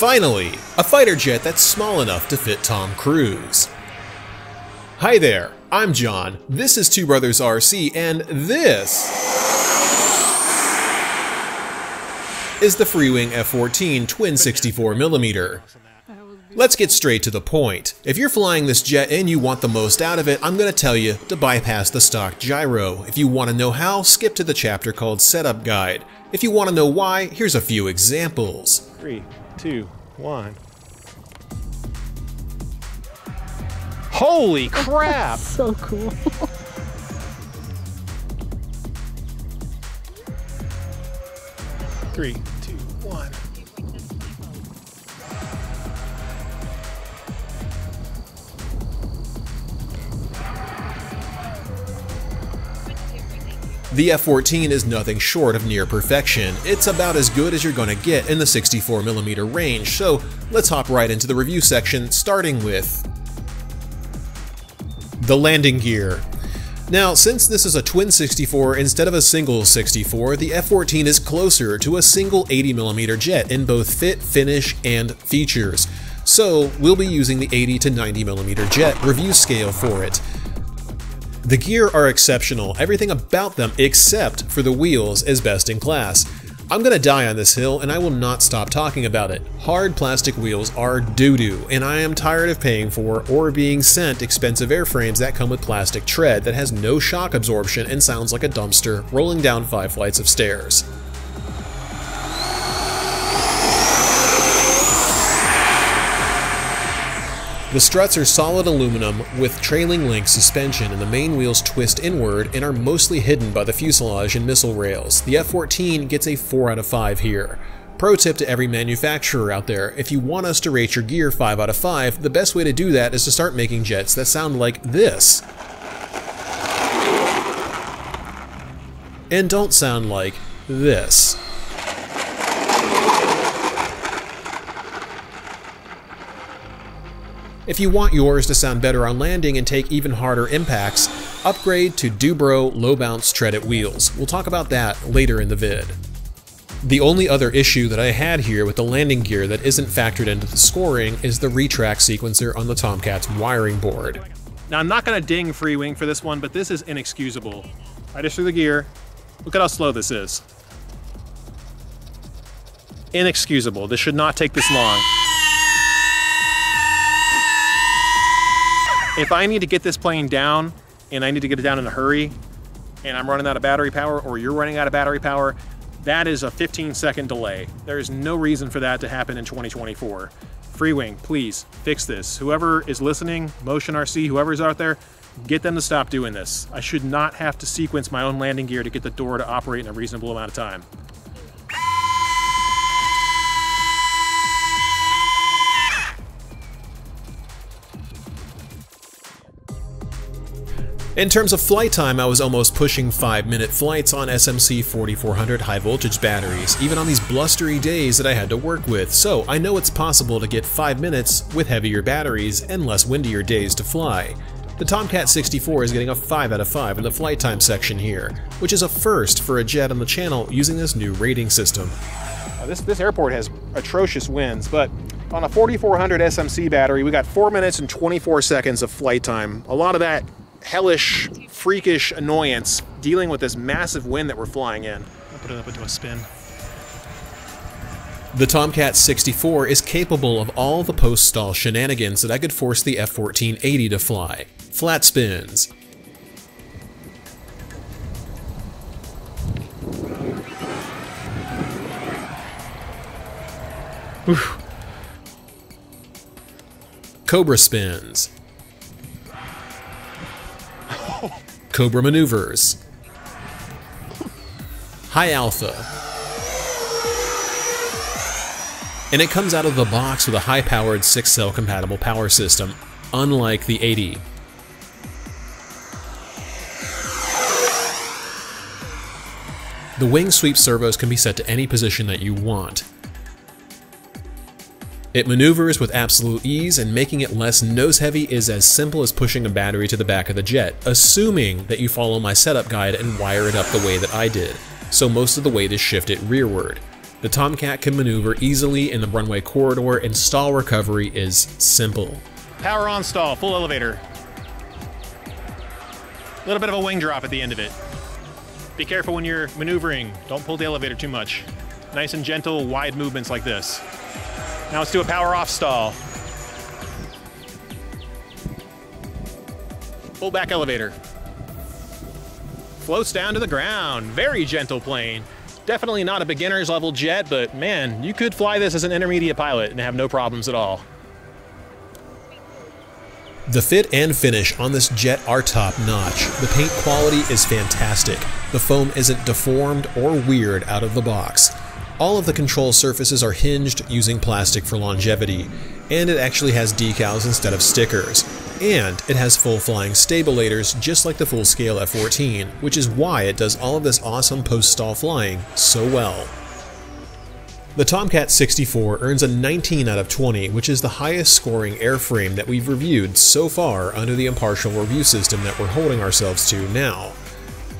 Finally, a fighter jet that's small enough to fit Tom Cruise. Hi there, I'm John, this is Two Brothers RC, and this is the Freewing F-14 twin 64mm. Let's get straight to the point. If you're flying this jet and you want the most out of it, I'm going to tell you to bypass the stock gyro. If you want to know how, skip to the chapter called Setup Guide. If you want to know why, here's a few examples. Three, two, one. Holy crap! so cool. Three, two, one. The F-14 is nothing short of near perfection. It's about as good as you're gonna get in the 64mm range, so let's hop right into the review section, starting with the landing gear. Now, since this is a twin 64 instead of a single 64, the F-14 is closer to a single 80mm jet in both fit, finish, and features. So, we'll be using the 80 to 90mm jet review scale for it. The gear are exceptional, everything about them except for the wheels is best in class. I'm gonna die on this hill and I will not stop talking about it. Hard plastic wheels are doo-doo, and I am tired of paying for or being sent expensive airframes that come with plastic tread that has no shock absorption and sounds like a dumpster rolling down five flights of stairs. The struts are solid aluminum with trailing link suspension and the main wheels twist inward and are mostly hidden by the fuselage and missile rails. The F-14 gets a 4 out of 5 here. Pro tip to every manufacturer out there, if you want us to rate your gear 5 out of 5, the best way to do that is to start making jets that sound like this. And don't sound like this. If you want yours to sound better on landing and take even harder impacts, upgrade to Du-Bro low bounce treaded wheels. We'll talk about that later in the vid. The only other issue that I had here with the landing gear that isn't factored into the scoring is the retract sequencer on the Tomcat's wiring board. Now, I'm not to ding Freewing for this one, but this is inexcusable. I just threw the gear. Look at how slow this is. Inexcusable. This should not take this long. If I need to get this plane down, and I need to get it down in a hurry, and I'm running out of battery power, or you're running out of battery power, that is a 15 second delay. There is no reason for that to happen in 2024. Freewing, please fix this. Whoever is listening, Motion RC, whoever's out there, get them to stop doing this. I should not have to sequence my own landing gear to get the door to operate in a reasonable amount of time. In terms of flight time, I was almost pushing 5 minute flights on SMC 4400 high voltage batteries, even on these blustery days that I had to work with, so I know it's possible to get 5 minutes with heavier batteries and less windier days to fly. The Tomcat 64 is getting a 5 out of 5 in the flight time section here, which is a first for a jet on the channel using this new rating system. Uh, this, this airport has atrocious winds, but on a 4400 SMC battery, we got 4 minutes and 24 seconds of flight time. A lot of that hellish, freakish annoyance dealing with this massive wind that we're flying in. I'll put it up into a spin. The Tomcat 64 is capable of all the post-stall shenanigans that I could force the F-1480 to fly. Flat spins, Cobra spins, Cobra maneuvers. High Alpha. And it comes out of the box with a high-powered 6-cell compatible power system, unlike the 80. The wing sweep servos can be set to any position that you want, it maneuvers with absolute ease and making it less nose heavy is as simple as pushing a battery to the back of the jet, assuming that you follow my setup guide and wire it up the way that I did, so most of the weight is shifted rearward. The Tomcat can maneuver easily in the runway corridor and stall recovery is simple. Power on stall, full elevator. A little bit of a wing drop at the end of it. Be careful when you're maneuvering. Don't pull the elevator too much. Nice and gentle, wide movements like this. Now let's do a power off stall. Full back elevator. Floats down to the ground. Very gentle plane. Definitely not a beginner's level jet, but man, you could fly this as an intermediate pilot and have no problems at all. The fit and finish on this jet are top notch. The paint quality is fantastic. The foam isn't deformed or weird out of the box. All of the control surfaces are hinged using plastic for longevity, and it actually has decals instead of stickers. And it has full flying stabilators just like the full scale F-14, which is why it does all of this awesome post-stall flying so well. The Tomcat 64 earns a 19 out of 20, which is the highest scoring airframe that we've reviewed so far under the impartial review system that we're holding ourselves to now.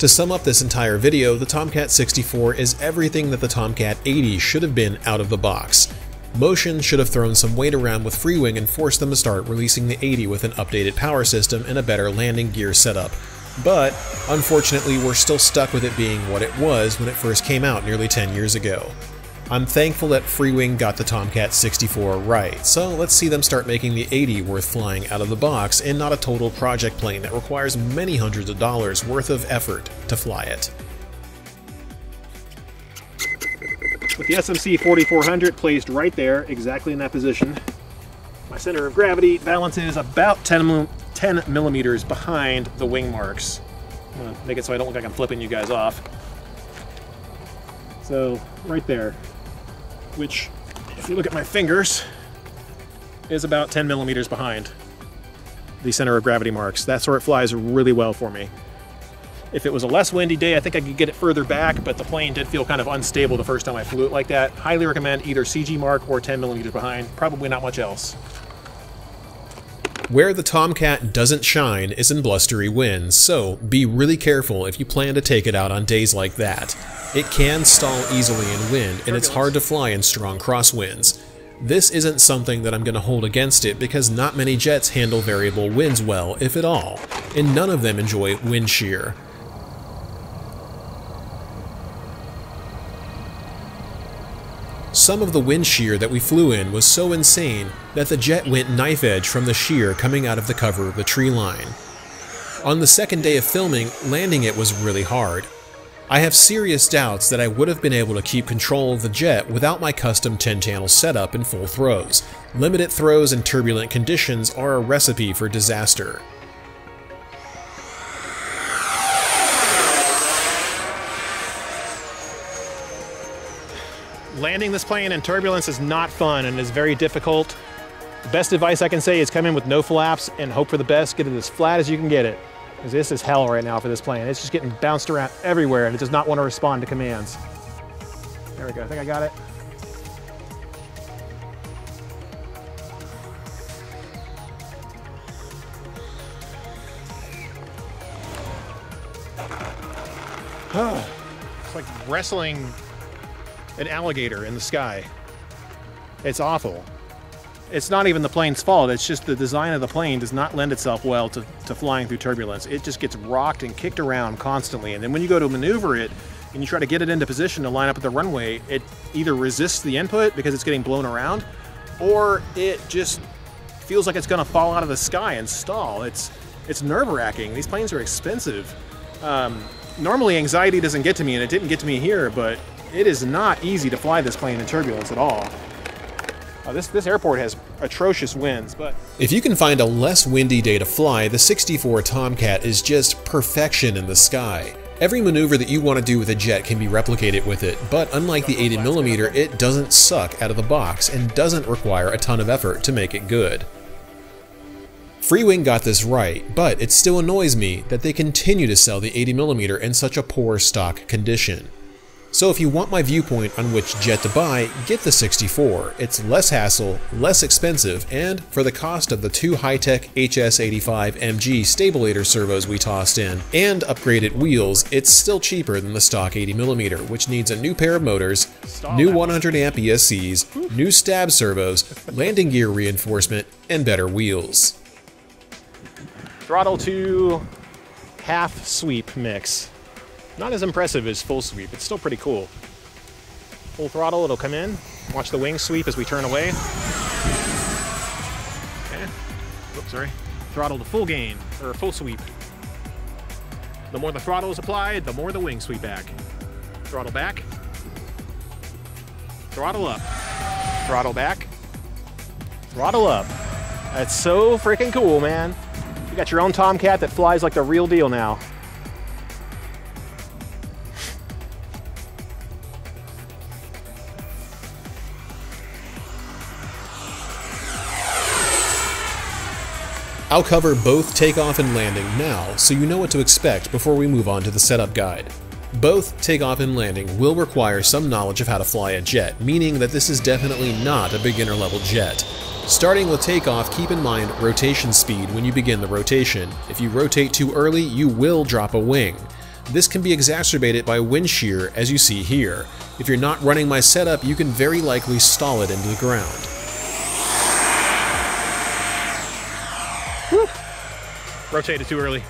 To sum up this entire video, the Tomcat 64 is everything that the Tomcat 80 should have been out of the box. Motion should have thrown some weight around with Freewing and forced them to start releasing the 80 with an updated power system and a better landing gear setup. But, unfortunately, we're still stuck with it being what it was when it first came out nearly 10 years ago. I'm thankful that Freewing got the Tomcat 64 right, so let's see them start making the 80 worth flying out of the box and not a total project plane that requires many hundreds of dollars worth of effort to fly it. With the SMC 4400 placed right there, exactly in that position, my center of gravity balances about 10, 10 millimeters behind the wing marks. I'm gonna make it so I don't look like I'm flipping you guys off. So, right there, which, if you look at my fingers, is about 10 millimeters behind the center of gravity marks. That's where it flies really well for me. If it was a less windy day, I think I could get it further back, but the plane did feel kind of unstable the first time I flew it like that. Highly recommend either CG mark or 10 millimeters behind, probably not much else. Where the Tomcat doesn't shine is in blustery winds, so be really careful if you plan to take it out on days like that. It can stall easily in wind, and it's hard to fly in strong crosswinds. This isn't something that I'm going to hold against it because not many jets handle variable winds well, if at all, and none of them enjoy wind shear. Some of the wind shear that we flew in was so insane that the jet went knife edge from the shear coming out of the cover of the tree line. On the second day of filming, landing it was really hard. I have serious doubts that I would have been able to keep control of the jet without my custom 10-channel setup in full throws. Limited throws and turbulent conditions are a recipe for disaster. Landing this plane in turbulence is not fun and is very difficult. The best advice I can say is come in with no flaps and hope for the best, get it as flat as you can get it. Because this is hell right now for this plane. It's just getting bounced around everywhere and it does not want to respond to commands. There we go, I think I got it. it's like wrestling an alligator in the sky. It's awful. It's not even the plane's fault, it's just the design of the plane does not lend itself well to, to flying through turbulence. It just gets rocked and kicked around constantly, and then when you go to maneuver it and you try to get it into position to line up at the runway, it either resists the input because it's getting blown around, or it just feels like it's going to fall out of the sky and stall. It's it's nerve-wracking. These planes are expensive. Um, normally, anxiety doesn't get to me, and it didn't get to me here, but it is not easy to fly this plane in turbulence at all. Uh, this, this airport has atrocious winds, but... If you can find a less windy day to fly, the 64 Tomcat is just perfection in the sky. Every maneuver that you want to do with a jet can be replicated with it, but unlike the 80mm, it doesn't suck out of the box and doesn't require a ton of effort to make it good. Freewing got this right, but it still annoys me that they continue to sell the 80mm in such a poor stock condition. So if you want my viewpoint on which jet to buy, get the 64. It's less hassle, less expensive, and for the cost of the two Hitec HS85MG stabilator servos we tossed in, and upgraded wheels, it's still cheaper than the stock 80mm, which needs a new pair of motors, new 100 amp ESCs, new stab servos, landing gear reinforcement, and better wheels. Throttle to half sweep mix. Not as impressive as full sweep. It's still pretty cool. Full throttle, it'll come in. Watch the wings sweep as we turn away. Okay. Oops, sorry. Throttle to full gain, or full sweep. The more the throttle is applied, the more the wings sweep back. Throttle back. Throttle up. Throttle back. Throttle up. That's so freaking cool, man. You got your own Tomcat that flies like the real deal now. I'll cover both takeoff and landing now so you know what to expect before we move on to the setup guide. Both takeoff and landing will require some knowledge of how to fly a jet, meaning that this is definitely not a beginner level jet. Starting with takeoff, keep in mind rotation speed when you begin the rotation. If you rotate too early, you will drop a wing. This can be exacerbated by wind shear as you see here. If you're not running my setup, you can very likely stall it into the ground. Rotated too early.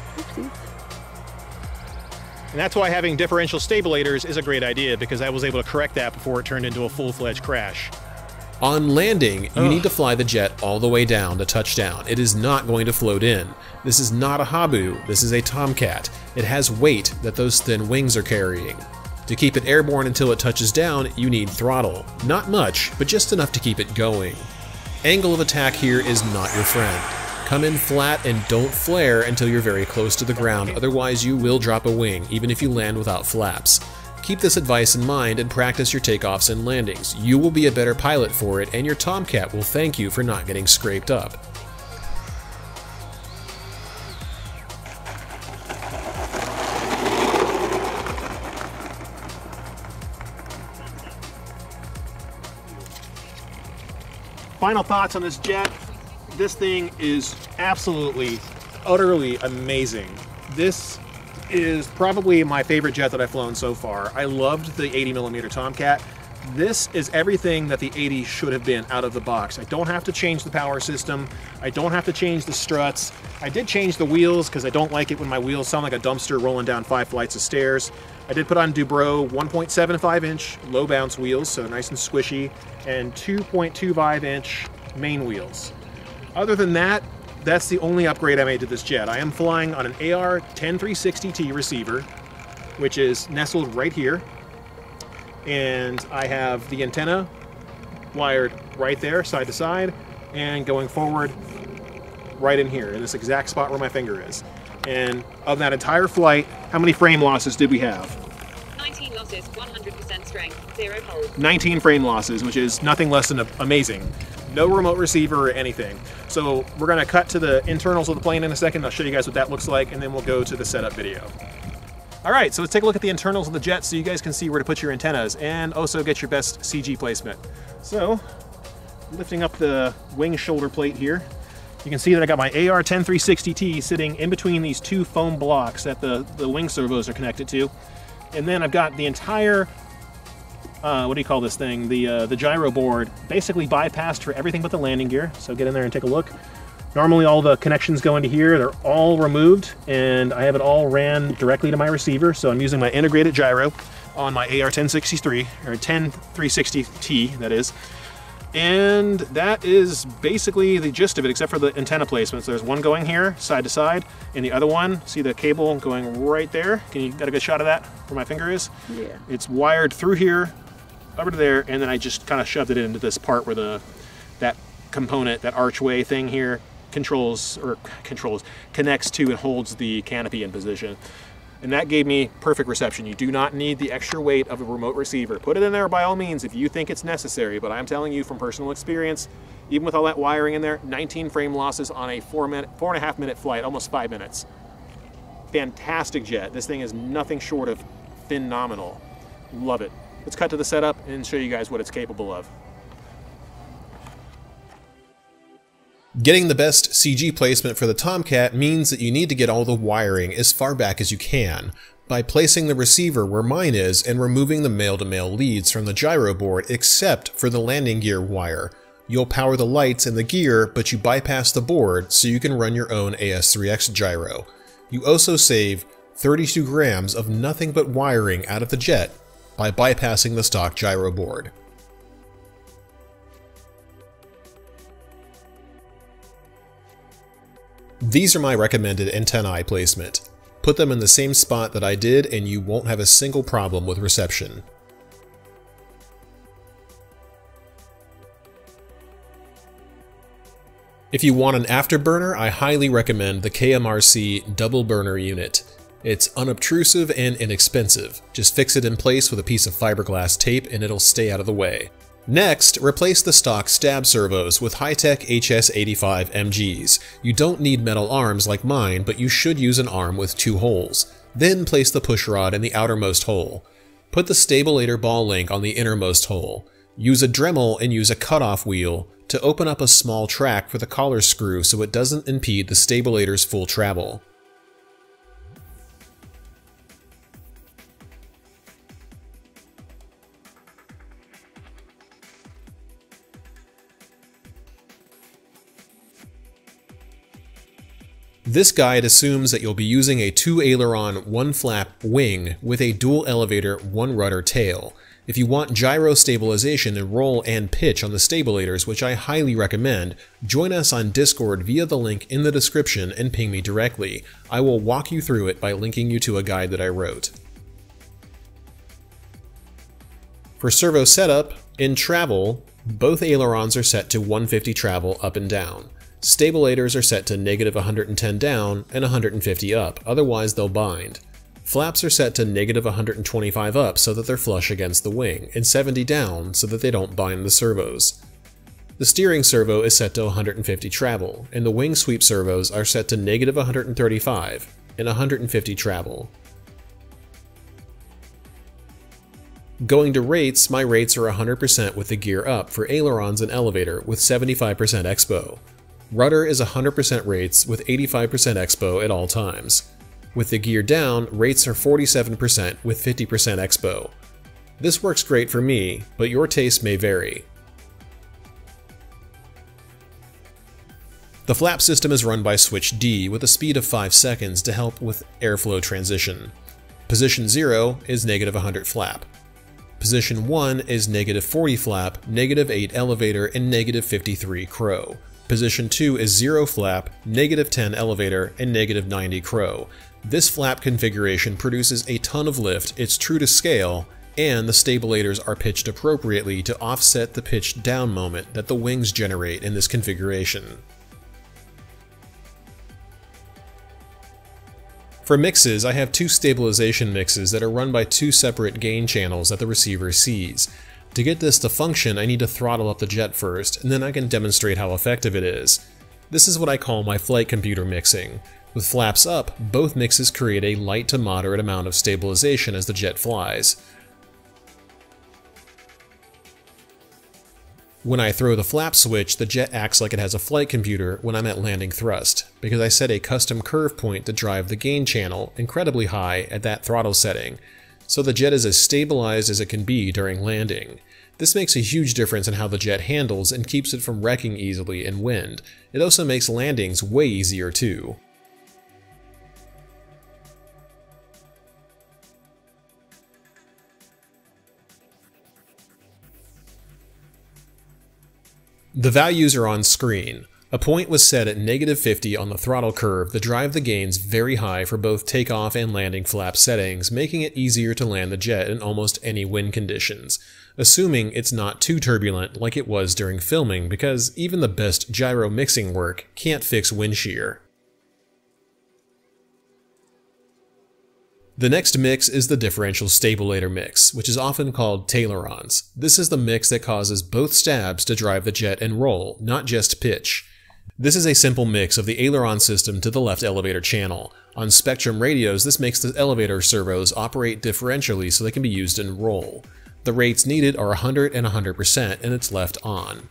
And that's why having differential stabilators is a great idea because I was able to correct that before it turned into a full-fledged crash. On landing, you Ugh. need to fly the jet all the way down to touchdown. It is not going to float in. This is not a Habu, this is a Tomcat. It has weight that those thin wings are carrying. To keep it airborne until it touches down, you need throttle. Not much, but just enough to keep it going. Angle of attack here is not your friend. Come in flat and don't flare until you're very close to the ground, otherwise you will drop a wing, even if you land without flaps. Keep this advice in mind and practice your takeoffs and landings. You will be a better pilot for it, and your Tomcat will thank you for not getting scraped up. Final thoughts on this jet this thing is absolutely, utterly amazing. This is probably my favorite jet that I've flown so far. I loved the 80 millimeter Tomcat. This is everything that the 80 should have been out of the box. I don't have to change the power system. I don't have to change the struts. I did change the wheels because I don't like it when my wheels sound like a dumpster rolling down five flights of stairs. I did put on Du-Bro 1.75 inch low bounce wheels, so nice and squishy, and 2.25 inch main wheels. Other than that, that's the only upgrade I made to this jet. I am flying on an AR-10360T receiver, which is nestled right here. And I have the antenna wired right there, side to side, and going forward right in here, in this exact spot where my finger is. And of that entire flight, how many frame losses did we have? 19 losses, 100% strength, zero hold. 19 frame losses, which is nothing less than amazing no remote receiver or anything. So we're gonna cut to the internals of the plane in a second. I'll show you guys what that looks like, and then we'll go to the setup video. All right, so let's take a look at the internals of the jet so you guys can see where to put your antennas and also get your best CG placement. So, lifting up the wing shoulder plate here, you can see that I got my AR-10360T sitting in between these two foam blocks that the, the wing servos are connected to. And then I've got the entire uh, what do you call this thing? The uh, the gyro board basically bypassed for everything but the landing gear. So get in there and take a look. Normally all the connections go into here. They're all removed and I have it all ran directly to my receiver. So I'm using my integrated gyro on my AR-1063 or 10360T that is. And that is basically the gist of it, except for the antenna placements. There's one going here, side to side, and the other one, see the cable going right there? Can you get a good shot of that, where my finger is? Yeah. It's wired through here, over to there, and then I just kind of shoved it into this part where the that component, that archway thing here, controls or controls connects to and holds the canopy in position. And that gave me perfect reception. You do not need the extra weight of a remote receiver. Put it in there by all means if you think it's necessary, but I'm telling you from personal experience, even with all that wiring in there, 19 frame losses on a four minute, four and a half minute flight, almost five minutes. Fantastic jet. This thing is nothing short of phenomenal. Love it. Let's cut to the setup and show you guys what it's capable of. Getting the best CG placement for the Tomcat means that you need to get all the wiring as far back as you can, by placing the receiver where mine is and removing the male-to-male -male leads from the gyro board except for the landing gear wire. You'll power the lights and the gear, but you bypass the board so you can run your own AS3X gyro. You also save 32 grams of nothing but wiring out of the jet by bypassing the stock gyro board. These are my recommended antennae placement. Put them in the same spot that I did and you won't have a single problem with reception. If you want an afterburner, I highly recommend the KMRC double burner unit. It's unobtrusive and inexpensive. Just fix it in place with a piece of fiberglass tape and it'll stay out of the way. Next, replace the stock stab servos with Hitec HS85 MGs. You don't need metal arms like mine, but you should use an arm with two holes. Then place the push rod in the outermost hole. Put the stabilator ball link on the innermost hole. Use a Dremel and use a cutoff wheel to open up a small track for the collar screw so it doesn't impede the stabilator's full travel. This guide assumes that you'll be using a two aileron, one flap wing with a dual elevator, one rudder tail. If you want gyro stabilization in roll and pitch on the stabilators, which I highly recommend, join us on Discord via the link in the description and ping me directly. I will walk you through it by linking you to a guide that I wrote. For servo setup, in travel, both ailerons are set to 150 travel up and down. Stabilators are set to negative 110 down and 150 up, otherwise they'll bind. Flaps are set to negative 125 up so that they're flush against the wing, and 70 down so that they don't bind the servos. The steering servo is set to 150 travel, and the wing sweep servos are set to negative 135 and 150 travel. Going to rates, my rates are 100% with the gear up for ailerons and elevator with 75% expo. Rudder is 100% rates with 85% expo at all times. With the gear down, rates are 47% with 50% expo. This works great for me, but your taste may vary. The flap system is run by switch D with a speed of 5 seconds to help with airflow transition. Position 0 is negative 100 flap. Position 1 is negative 40 flap, negative 8 elevator, and negative 53 crow. Position 2 is 0 flap, negative 10 elevator, and negative 90 crow. This flap configuration produces a ton of lift, it's true to scale, and the stabilators are pitched appropriately to offset the pitch down moment that the wings generate in this configuration. For mixes, I have two stabilization mixes that are run by two separate gain channels that the receiver sees. To get this to function, I need to throttle up the jet first, and then I can demonstrate how effective it is. This is what I call my flight computer mixing. With flaps up, both mixes create a light to moderate amount of stabilization as the jet flies. When I throw the flap switch, the jet acts like it has a flight computer when I'm at landing thrust, because I set a custom curve point to drive the gain channel incredibly high at that throttle setting, so the jet is as stabilized as it can be during landing. This makes a huge difference in how the jet handles and keeps it from wrecking easily in wind. It also makes landings way easier too. The values are on screen. A point was set at negative 50 on the throttle curve to drive the gains very high for both takeoff and landing flap settings, making it easier to land the jet in almost any wind conditions, assuming it's not too turbulent like it was during filming because even the best gyro mixing work can't fix wind shear. The next mix is the differential stabilator mix, which is often called Tailerons. This is the mix that causes both stabs to drive the jet and roll, not just pitch. This is a simple mix of the aileron system to the left elevator channel. On Spektrum radios, this makes the elevator servos operate differentially so they can be used in roll. The rates needed are 100 and 100% and it's left on.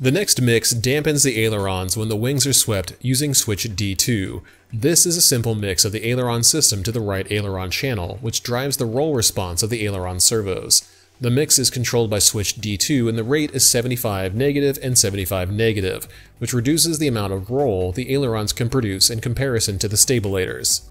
The next mix dampens the ailerons when the wings are swept using switch D2. This is a simple mix of the aileron system to the right aileron channel, which drives the roll response of the aileron servos. The mix is controlled by switch D2 and the rate is 75 negative and 75 negative, which reduces the amount of roll the ailerons can produce in comparison to the stabilators.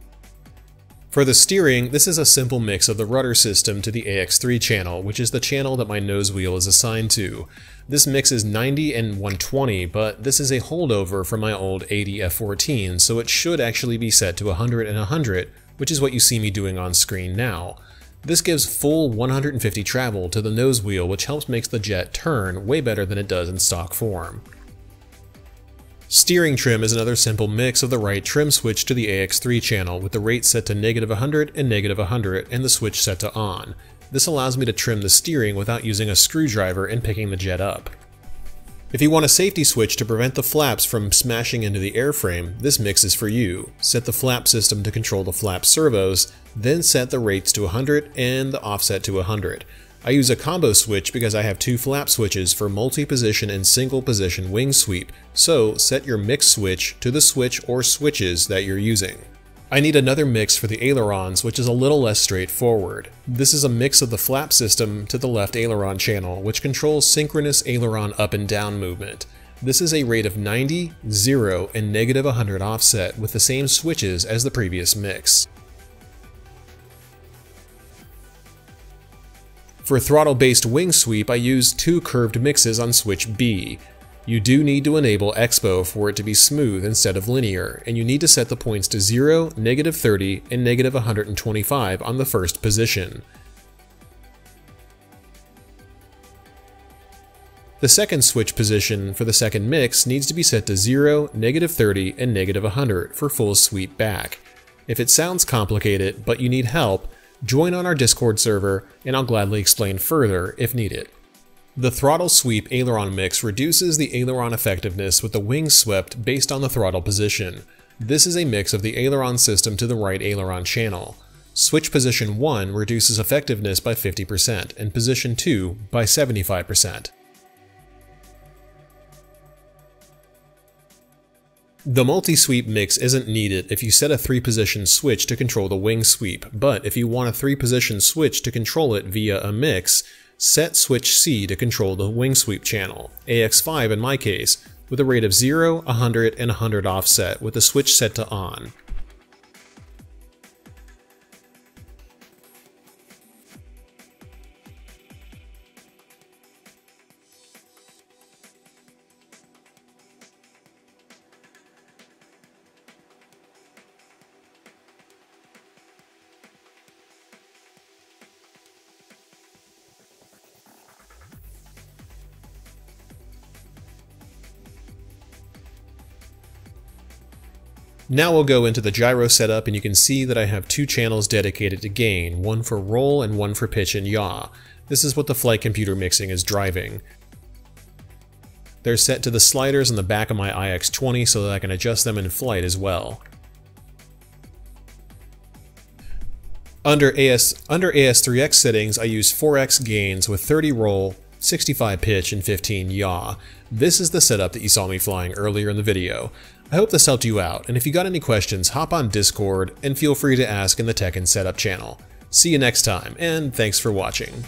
For the steering, this is a simple mix of the rudder system to the AX3 channel, which is the channel that my nose wheel is assigned to. This mix is 90 and 120, but this is a holdover from my old 80 F14, so it should actually be set to 100 and 100, which is what you see me doing on screen now. This gives full 150 travel to the nose wheel, which helps make the jet turn way better than it does in stock form. Steering trim is another simple mix of the right trim switch to the AX3 channel with the rate set to negative 100 and negative 100 and the switch set to on. This allows me to trim the steering without using a screwdriver and picking the jet up. If you want a safety switch to prevent the flaps from smashing into the airframe, this mix is for you. Set the flap system to control the flap servos, then set the rates to 100 and the offset to 100. I use a combo switch because I have two flap switches for multi-position and single-position wing sweep, so set your mix switch to the switch or switches that you're using. I need another mix for the ailerons, which is a little less straightforward. This is a mix of the flap system to the left aileron channel, which controls synchronous aileron up and down movement. This is a rate of 90, 0, and negative 100 offset with the same switches as the previous mix. For throttle-based wing sweep, I use two curved mixes on switch B. You do need to enable Expo for it to be smooth instead of linear, and you need to set the points to 0, negative 30, and negative 125 on the first position. The second switch position for the second mix needs to be set to 0, negative 30, and negative 100 for full sweep back. If it sounds complicated, but you need help, join on our Discord server, and I'll gladly explain further if needed. The throttle sweep aileron mix reduces the aileron effectiveness with the wings swept based on the throttle position. This is a mix of the aileron system to the right aileron channel. Switch position 1 reduces effectiveness by 50% and position 2 by 75%. The multi-sweep mix isn't needed if you set a 3-position switch to control the wing sweep, but if you want a 3-position switch to control it via a mix, set switch C to control the wing sweep channel, AX5 in my case, with a rate of 0, 100, and 100 offset with the switch set to on. Now we'll go into the gyro setup and you can see that I have two channels dedicated to gain, one for roll and one for pitch and yaw. This is what the flight computer mixing is driving. They're set to the sliders on the back of my IX-20 so that I can adjust them in flight as well. Under, AS, under AS3X settings, I use 4X gains with 30 roll, 65 pitch, and 15 yaw. This is the setup that you saw me flying earlier in the video. I hope this helped you out, and if you got any questions, hop on Discord and feel free to ask in the Tech and Setup channel. See you next time, and thanks for watching.